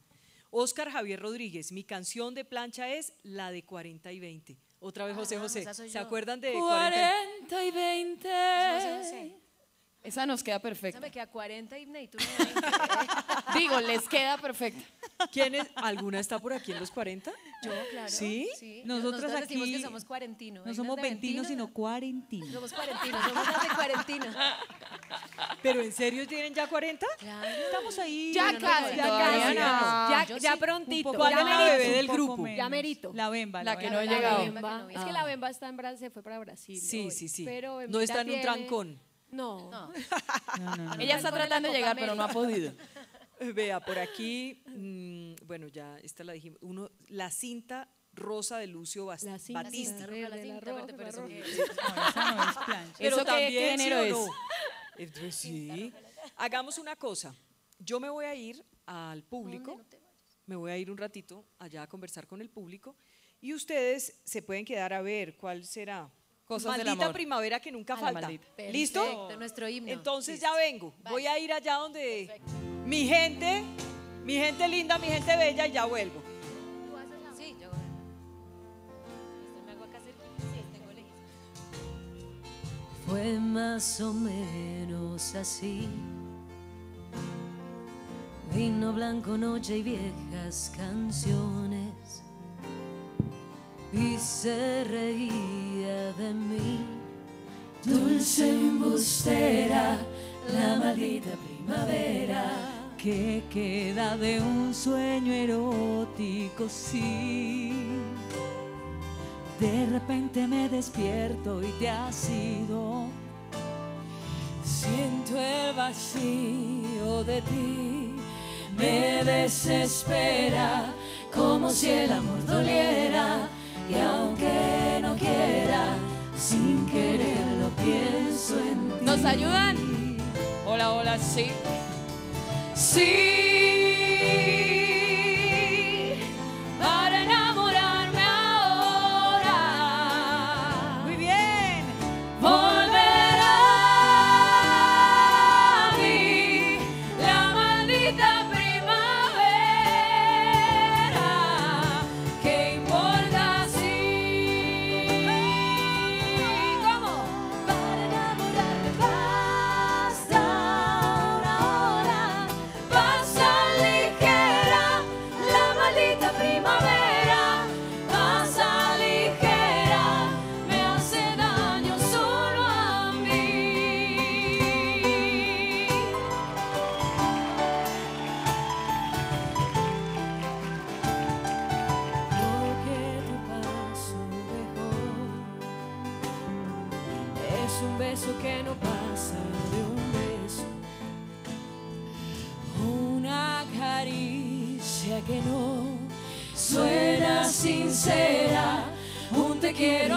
Oscar Javier Rodríguez, mi canción de plancha es la de 40 y 20. Otra vez José Ah, José. ¿Se acuerdan de 40? 40 y 20. José José. Esa nos queda Esa perfecta. me queda 40 y necesito una 20. Digo, les queda perfecta. ¿Quién es? ¿Alguna está por aquí en los 40? Yo, claro. ¿Sí? Nosotros Nosotros decimos aquí que somos cuarentinos. No somos ventinos, sino cuarentinos. Somos cuarentinos, somos las de cuarentinos. ¿Pero en serio tienen ya 40? Claro. Estamos ahí. Ya casi, no. Ya, Yo ya sí. prontito. ¿Cuál ya es la merito. bebé del Un poco grupo? menos. Ya merito. La bemba. La que no ha La llegado. bemba que no Es que la Bemba está en Brasil, se fue para Brasil. Sí, hoy, sí, sí. Pero no está en un tiene- trancón. No. No. No, no, no. Ella está tratando de llegar, pero no ha podido. Vea, por aquí, mm, bueno, ya esta la dijimos. Uno, la cinta rosa de Lucio Bas- La cinta Batista. Pero la eso roja. qué No, esa no es plancha. Pero ¿Eso qué- también, qué género ¿sí o es? sí. Hagamos una cosa. Yo me voy a ir al público. Me voy a ir un ratito allá a conversar con el público. Y ustedes se pueden quedar a ver cuál será. Cosas del Maldita amor. primavera que nunca falta. maldita. ¿Listo? Perfecto, nuestro himno. Entonces Listo. ya vengo. Voy a ir allá donde mi gente, mi gente linda, mi gente bella y ya vuelvo. Sí, yo. Esto me hago acá cerquita, sí, tengo lejísimo. Fue más o menos así. Vino blanco, noche y viejas canciones. Y se reía de mí. Dulce embustera, la maldita primavera. Que queda de un sueño erótico, sí. De repente me despierto y te has ido. Siento el vacío de ti, me desespera, como si el amor doliera. Y aunque no quiera, sin quererlo pienso en ti. ¿Nos ayudan? Hola, hola, sí. Sí, quiero,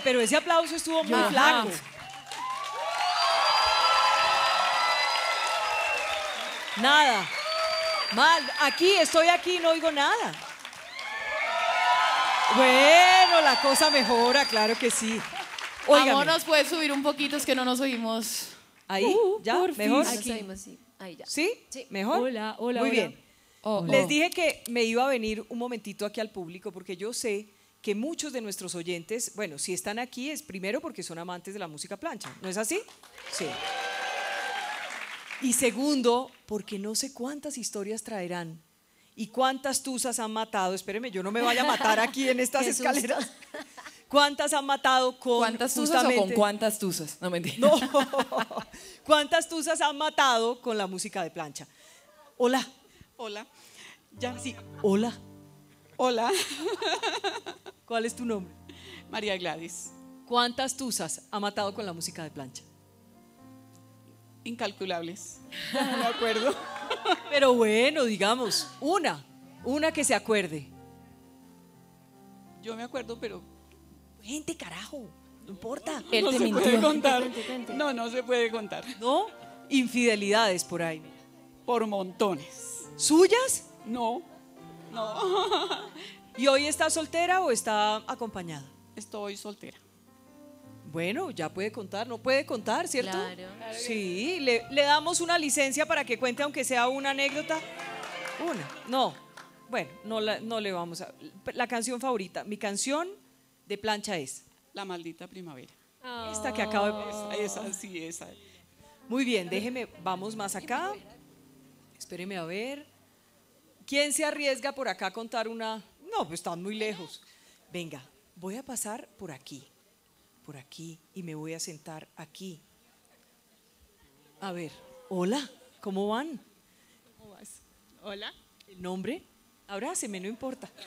pero ese aplauso estuvo muy Ajá. flaco. Nada. Mal. Aquí, estoy aquí, no oigo nada. Bueno, la cosa mejora, claro que sí. Amor, ¿nos puedes subir un poquito? Es que no nos oímos. Ahí, Uh, ya, por fin. mejor. Aquí. Nos oímos, sí. Ahí ya. ¿Sí? ¿Mejor? Hola, hola, Muy hola. bien. Oh, Les oh. dije que me iba a venir un momentito aquí al público porque yo sé que muchos de nuestros oyentes, bueno, si están aquí es primero porque son amantes de la música plancha, ¿no es así? Sí. Y segundo, porque no sé cuántas historias traerán y cuántas tuzas han matado. Espéreme, yo no me vaya a matar aquí en estas escaleras. ¿Cuántas han matado con ¿Cuántas tuzas o con cuántas tuzas? No mentira. No. ¿Cuántas tuzas han matado con la música de plancha? Hola. Hola. Ya. Sí. Hola. Hola. ¿Cuál es tu nombre? María Gladys. ¿Cuántas tuzas ha matado con la música de plancha? Incalculables. No me acuerdo. Pero bueno, digamos, una, una que se acuerde. Yo me acuerdo, pero. Gente, carajo. No importa. no se puede contar. No, no se puede contar. ¿No? Infidelidades por ahí. Por montones. ¿Suyas? No. No. ¿Y hoy está soltera o está acompañada? Estoy soltera. Bueno, ya puede contar, no puede contar, ¿cierto? Claro. Sí, le, le damos una licencia para que cuente aunque sea una anécdota. Una, no. Bueno, no, la- no le vamos a... La canción favorita, mi canción de plancha es... La maldita primavera. Esta que acabo de... Esa, esa, sí, esa. Muy bien, déjeme, vamos más acá. Espéreme a ver. ¿Quién se arriesga por acá a contar una? No, pues están muy lejos. Venga, voy a pasar por aquí, por aquí, y me voy a sentar aquí. A ver, hola, ¿cómo van? ¿Cómo vas? Hola. ¿El nombre? Abráceme, no importa.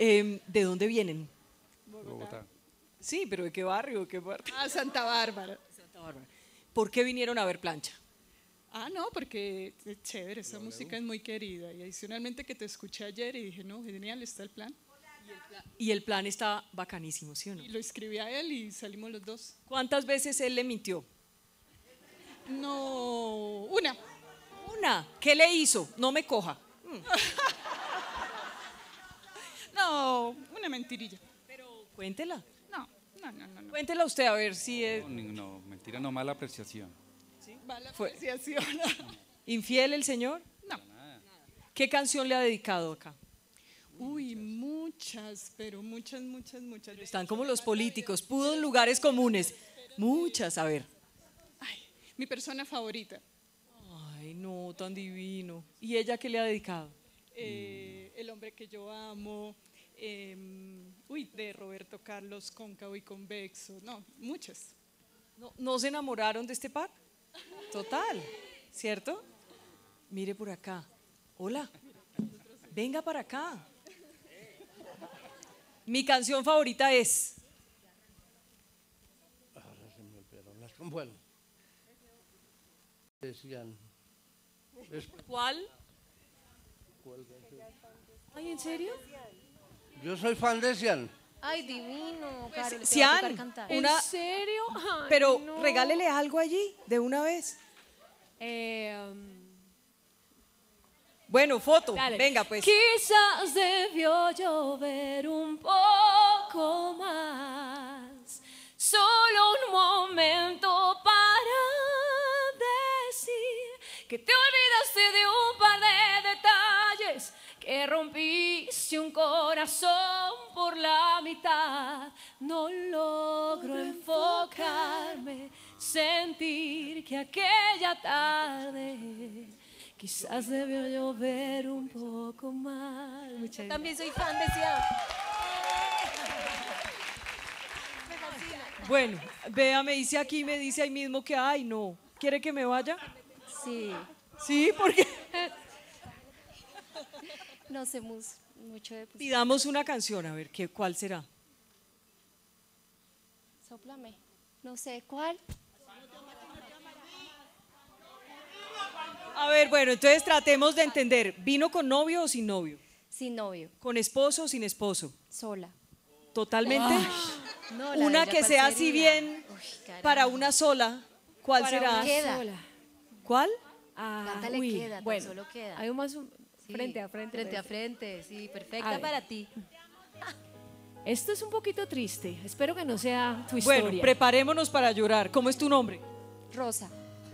Em, ¿De dónde vienen? Bogotá. Sí, pero ¿de qué barrio? ¿Qué parte? Ah, Santa Bárbara. Santa Bárbara. ¿Por qué vinieron a ver plancha? Ah, no, porque es chévere, esa música es muy querida. Y adicionalmente que te escuché ayer y dije, no, genial, está el plan. Y el plan está bacanísimo, ¿sí o no? Y lo escribí a él y salimos los dos. ¿Cuántas veces él le mintió? No, una. Una. ¿Qué le hizo? No me coja. No, una mentirilla. Cuéntela. No, no, no, no. no. Cuéntela usted a ver si es No, no, mentira, no, mala apreciación. Mala Fue- apreciación. infiel el señor. No. ¿Qué canción le ha dedicado acá? Uy, muchas, pero muchas, muchas, muchas. Están como los políticos, pudos lugares comunes. Muchas, a ver. Mi persona favorita. Ay, no, tan divino. ¿Y ella qué le ha dedicado? eh, El hombre que yo amo. em, uy, de Roberto Carlos Cóncavo y Convexo. No, muchas. ¿No, no se enamoraron de este par? Total, ¿cierto? Mire por acá. Hola. Venga para acá. Mi canción favorita es. Ahora se me olvidaron las Bueno. Decían. ¿Cuál? ¿cuál canción? Ay, ¿en serio? Yo soy fan de Cian. Ay, divino, Carol. a Cian, cantar. una- ¿En serio? Ay, Pero no. regálele algo allí, de una vez. Eh, um, Bueno, foto. Dale. Venga, pues. Quizás debió llover un poco más, solo un momento para decir que te olvidaste de un par de que rompiste un corazón por la mitad. No logro enfocarme, sentir que aquella tarde Quizás debió llover un poco más. Muchas También soy fan de Cian. Bueno, vea, me dice aquí, me dice ahí mismo que, ay, no. ¿Quiere que me vaya? Sí. Sí, porque No sé mucho de pues, pidamos una canción, a ver, ¿qué, ¿cuál será? Sóplame. No sé cuál. A ver, bueno, entonces tratemos de entender, ¿vino con novio o sin novio? Sin novio. ¿Con esposo o sin esposo? Sola. ¿Totalmente? No, la una que ¿cuál sea así bien Uy, para una sola, ¿cuál Para será? una Queda. ¿Cuál? Ah, Cántale uy, queda, bueno, solo queda. Hay un más un- Sí, frente a frente. Frente a frente. sí, perfecta para ti. Esto es un poquito triste. Espero que no sea tu Bueno, historia. preparémonos para llorar. ¿Cómo es tu nombre? Rosa.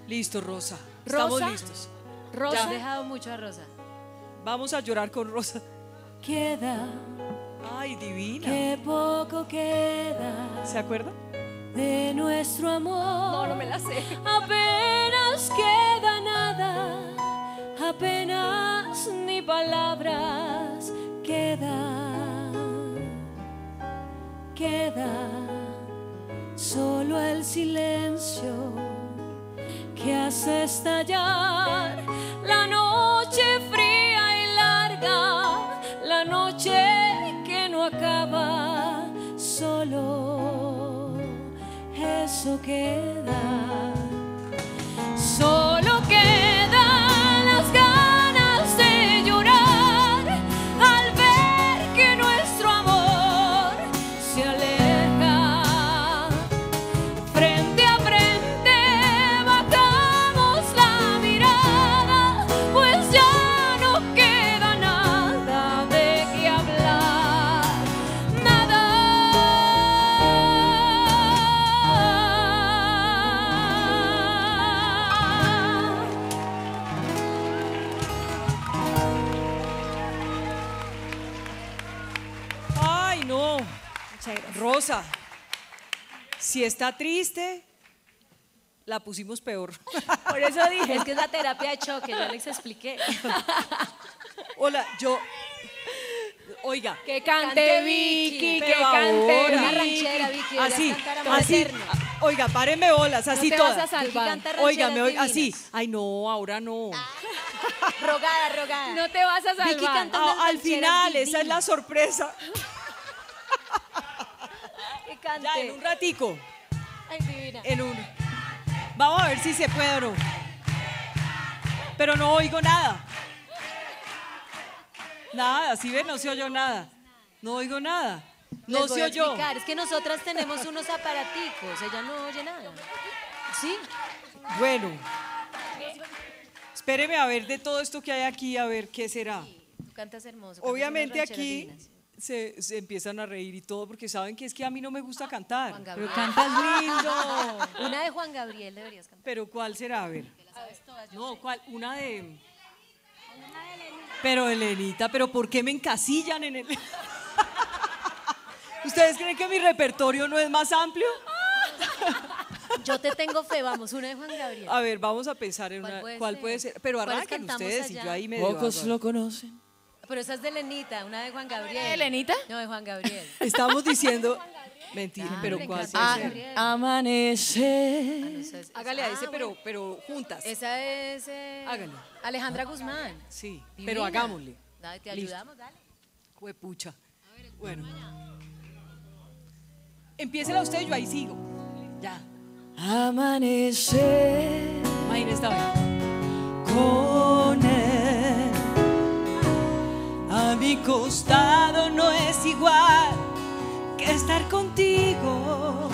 Listo, Rosa. Estamos listos. Rosa. Ya. Has dejado mucho a Rosa. Vamos a llorar con Rosa. Queda, Ay, divina. que poco queda ¿Se acuerda? de nuestro amor. No, no me la sé. Apenas queda nada, apenas ni palabras queda, queda solo el silencio que hace estallar la noche fría y larga, la noche que no acaba, solo eso queda. Si está triste, la pusimos peor. Por eso dije. Es que es la terapia de choque, yo les expliqué. Hola, yo. Oiga. Que cante Vicky, que cante ahora. Una ranchera, Vicky, Así, así. Oiga, párenme bolas, así te vas todas. Vicky Oiga, me oiga, así. Ay, no, ahora no. Rogada, rogada. No te vas a salvar. Vicky canta Ah, al final, esa es la sorpresa. Cante. Ya, en un ratico. Ay, divina. En un. Vamos a ver si se puede o no. Pero no oigo nada. Nada, si ven, no se oyó nada. No oigo nada. No Les voy se a oyó. explicar, Es que nosotras tenemos unos aparaticos, ella no oye nada. ¿Sí? Bueno. Espéreme a ver de todo esto que hay aquí, a ver qué será. Tú cantas hermoso. Obviamente aquí divinas. Se, se empiezan a reír y todo porque saben que es que a mí no me gusta cantar. Juan Pero Gabriel. cantas lindo. Una de Juan Gabriel deberías cantar. Pero ¿cuál será? A ver. ¿Sabes todas? Yo No. ¿cuál? Una de... Pero Elenita, ¿pero por qué me encasillan en el...? ¿Ustedes creen que mi repertorio no es más amplio? Yo te tengo fe, vamos, una de Juan Gabriel. A ver, vamos a pensar en ¿Cuál una... puede ¿Cuál ser? puede ser? Pero ¿Cuáles arranquen ustedes y yo ahí medio... Pocos lo conocen. Pero esa es de Lenita, una de Juan Gabriel. ¿De Lenita? No, de Juan Gabriel. Estamos diciendo... Mentira, Ah, pero ¿cuál. Ah, no, esa es- Hágale a ah, ese, pero, bueno. pero juntas. Esa es eh, Hágale. Alejandra Guzmán. Sí, Divina. pero hagámosle. Dale, te Listo. ayudamos, dale. Juepucha. Bueno. Empiécela usted y yo ahí sigo. Ya. Amanecer Imagínate esta vez. con él. A mi costado no es igual que estar contigo.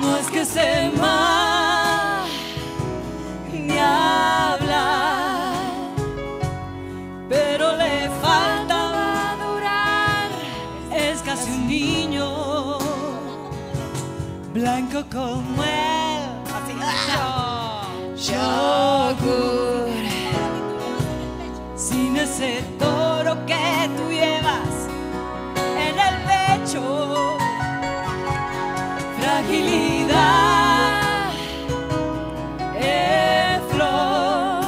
No es que se más ni hablar, pero le falta madurar. Es casi un niño blanco como él. Así. Ese toro que tú llevas en el pecho. Fragilidad es flor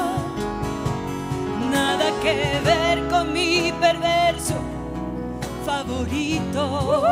nada que ver con mi perverso favorito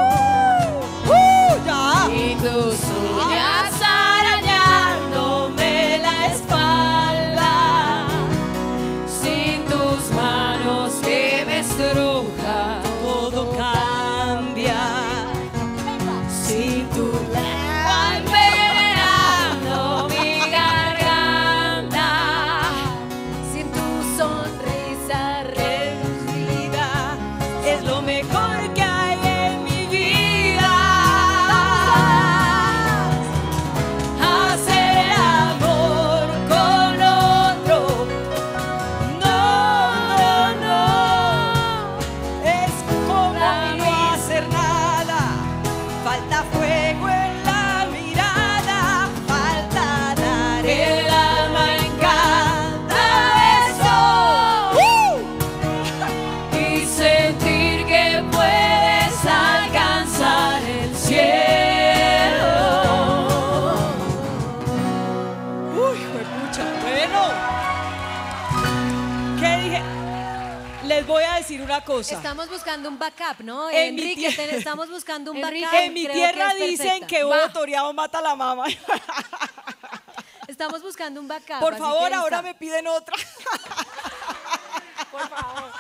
buscando un Enrique, backup. en mi creo tierra que es dicen perfecta. que Hugo Toreado mata a la mamá. Estamos buscando un backup. Por favor, que ahora me piden otra. Por favor.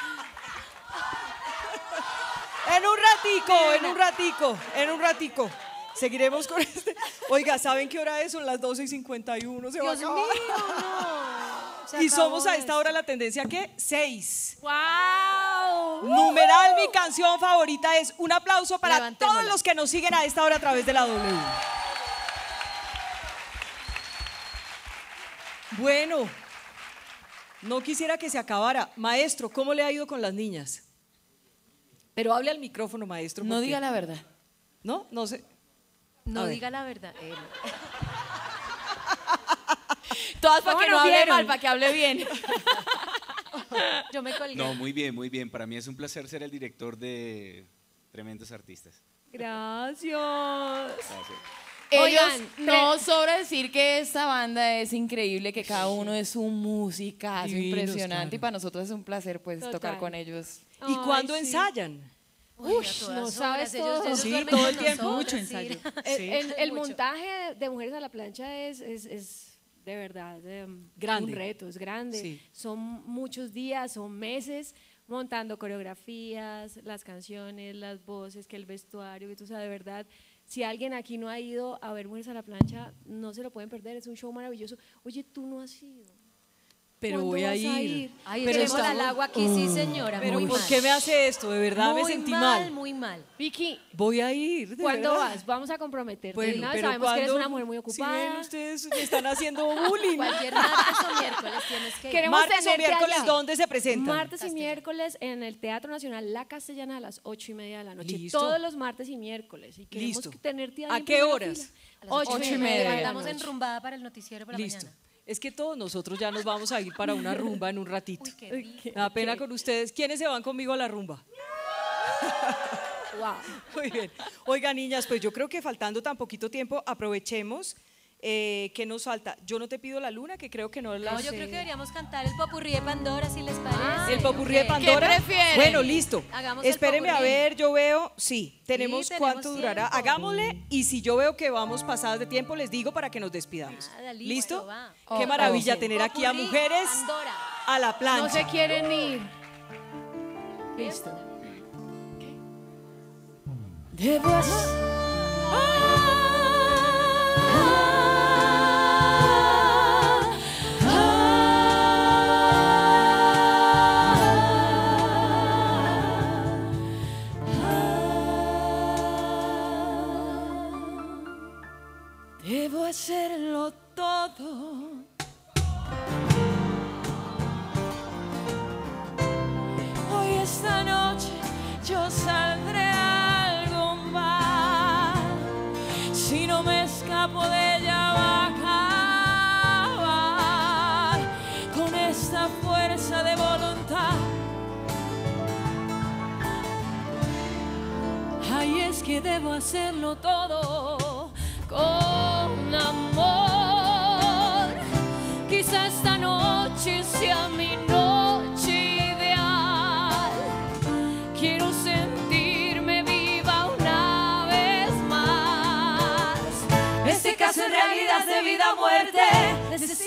En un ratico, en un ratico, en un ratico. Seguiremos con este. Oiga, ¿saben qué hora es? Son las 12 y 51. Se va a Dios acabar. mío, no. Se Y somos a esta hora la tendencia ¿qué? 6. ¡Wow! Numeral, mi canción favorita es un aplauso para todos los que nos siguen a esta hora a través de la W. Bueno, no quisiera que se acabara. Maestro, ¿cómo le ha ido con las niñas? Pero hable al micrófono, maestro. No diga la verdad. ¿No? No sé. No A ver. diga la verdad. Eh, no. Todas para ¿Cómo que no hable vieron? mal, para que hable bien. Yo me colgué. No, muy bien, muy bien. Para mí es un placer ser el director de tremendos artistas. Gracias. Gracias. Ellos, Oigan, no sobra decir que esta banda es increíble, que cada uno es un musicazo Divinos, impresionante y para nosotros es un placer pues Total. tocar con ellos. ¿Y Ay, cuándo sí. ensayan? Todas no horas, sabes ellos- todo. ellos Sí, todo el tiempo. nosotros, Mucho sí. ensayo. El, Sí. el- el Mucho. montaje de Mujeres a la Plancha es, es, es de verdad em, Grande. un reto, es grande. Sí. Son muchos días, son meses montando coreografías, las canciones, las voces, que el vestuario, que tú sabes, de verdad. Si alguien aquí no ha ido a ver Mujeres a la Plancha, no se lo pueden perder, es un show maravilloso. Oye, tú no has ido. Pero ¿Cuándo voy a vas a ir. ir? Ay, Pero estamos- al agua aquí, sí, señora. Pero muy ¿por mal. qué me hace esto? De verdad me muy sentí mal, mal. muy mal. Vicky, Voy a ir. de ¿cuándo verdad. vas? Vamos a comprometerte. Bueno, de una vez pero sabemos que eres una mujer muy Si ocupada. ven, ustedes me están haciendo bullying. Cualquier martes o miércoles tienes que ir. Queremos Martes o tenerte miércoles, allá. ¿dónde se presentan? Martes y miércoles en el Teatro Nacional La Castellana a las ocho y media de la noche. Listo. Todos los martes y miércoles. Y queremos Listo. tenerte ahí ¿A en qué horas? fila. A las Ocho, ocho y media Levantamos noche. enrumbada para el noticiero por la Listo. mañana. Es que todos nosotros ya nos vamos a ir para una rumba en un ratito. Uy, qué rico. Me da pena con ustedes. ¿Quiénes se van conmigo a la rumba? Wow. Muy bien. Oiga, niñas, pues yo creo que faltando tan poquito tiempo, aprovechemos. Eh, ¿Qué nos falta? Yo no te pido la luna, que creo que no la No, yo sé. creo que deberíamos cantar el popurrí de Pandora, si les parece. El popurrí de ¿Qué? Pandora. prefieren? Bueno, listo. Hagamos Espéreme a ver, yo veo, sí, tenemos, tenemos cuánto durará. Hagámosle y si yo veo que vamos pasadas de tiempo, les digo para que nos despidamos. Nada, listo, va. Qué Oh, maravilla oh. tener aquí a mujeres Pandora. a la No plancha. se quieren ir. Listo. Debo hacer. Hacerlo todo. Hoy esta noche yo saldré a algo más. Si no me escapo de ella va a acabar con esta fuerza de voluntad. Ay, es que debo hacerlo todo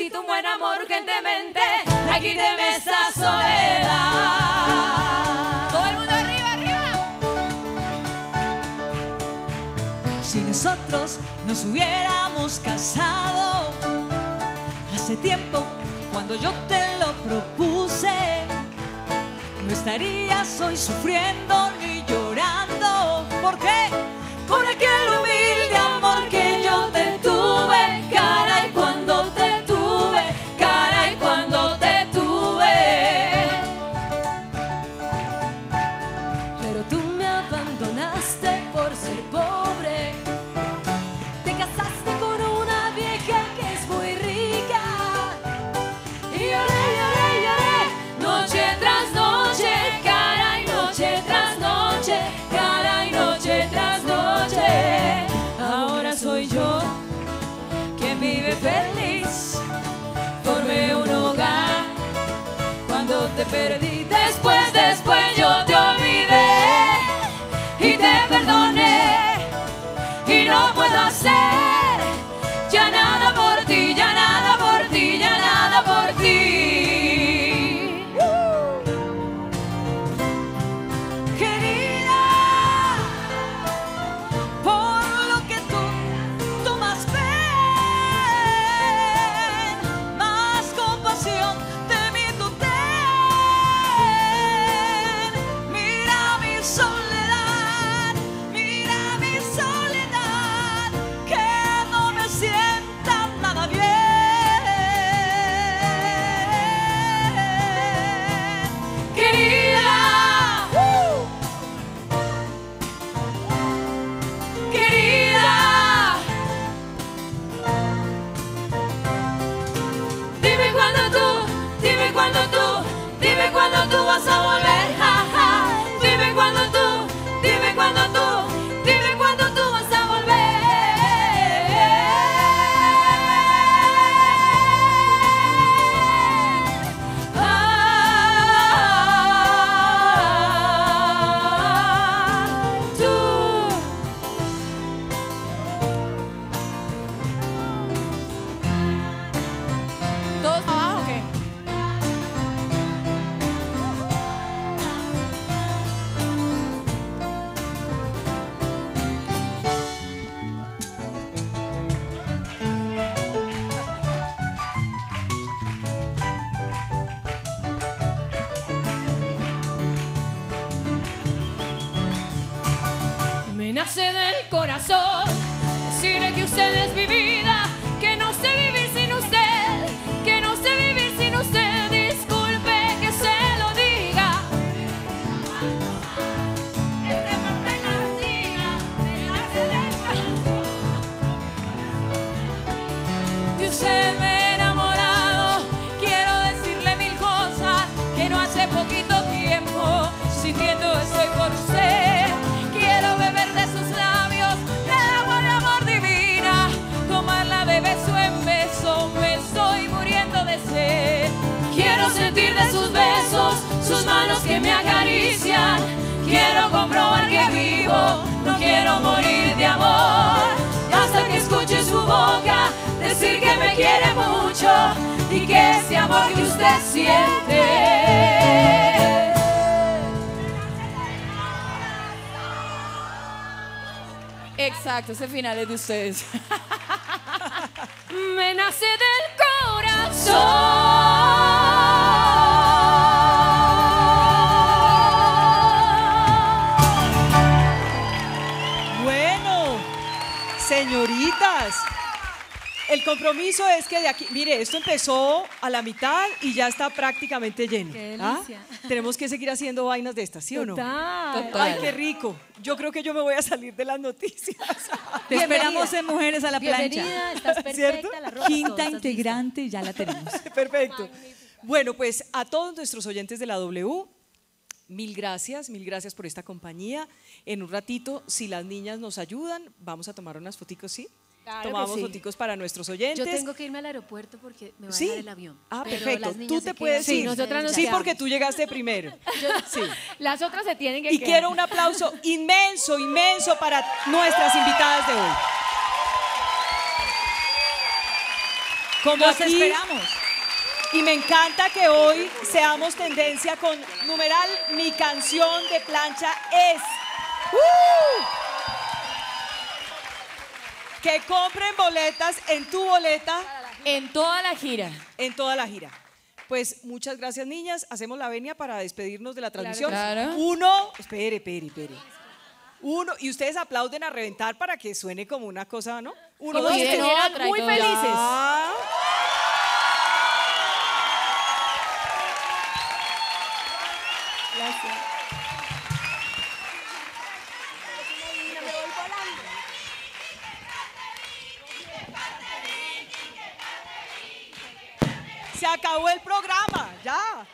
Necesito un buen amor urgentemente. Aquí teme esta soledad. Todo el mundo arriba, arriba. Si nosotros nos hubiéramos casado hace tiempo, cuando yo te lo propuse, no estarías hoy sufriendo ni llorando. ¿Por qué? Por aquel humilde Después, después yo te Exacto, ese final es de ustedes. El compromiso es que de aquí, mire, esto empezó a la mitad y ya está prácticamente lleno. Qué ¿ah? Tenemos que seguir haciendo vainas de estas, ¿sí o no? Total. Ay, qué rico. Yo creo que yo me voy a salir de las noticias. Te esperamos en Mujeres a la Bienvenida, Plancha. estás perfecta, ¿Cierto? la ropa, Quinta integrante, ya la tenemos. Perfecto. Bueno, pues a todos nuestros oyentes de la W, mil gracias, mil gracias por esta compañía. En un ratito, si las niñas nos ayudan, vamos a tomar unas foticos, ¿sí? Claro sí. foticos para nuestros oyentes. Yo tengo que irme al aeropuerto porque me va a ¿Sí? dejar el avión. Ah, Pero perfecto. Tú te puedes ir. nosotras nos Sí, porque tú llegaste primero. Sí. Las otras se tienen que Y quedar. quiero un aplauso inmenso, inmenso para nuestras invitadas de hoy. Como aquí- esperamos. Y me encanta que hoy seamos tendencia con numeral Mi canción de plancha es. ¡Uh! Que compren boletas en tu boleta. En toda la gira. En toda la gira. Pues muchas gracias, niñas. Hacemos la venia para despedirnos de la transmisión. Claro. Uno, espere, espere, espere. Uno, y ustedes aplauden a reventar para que suene como una cosa, ¿no? Uno, dos, tres. muy felices. Ya. Acabó el programa, ya.